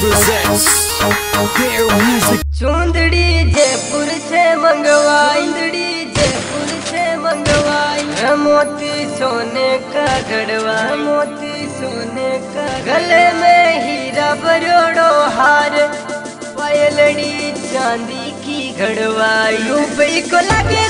presents their music. चुंदड़ी जयपुर से मंगवाई। चुंदड़ी जयपुर से मंगवाई। मोती सोने का गढ़वा मोती सोने का गले में हीरा बरोड़ो हार। पायलड़ी चांदी की घड़वाई रूपई को लगे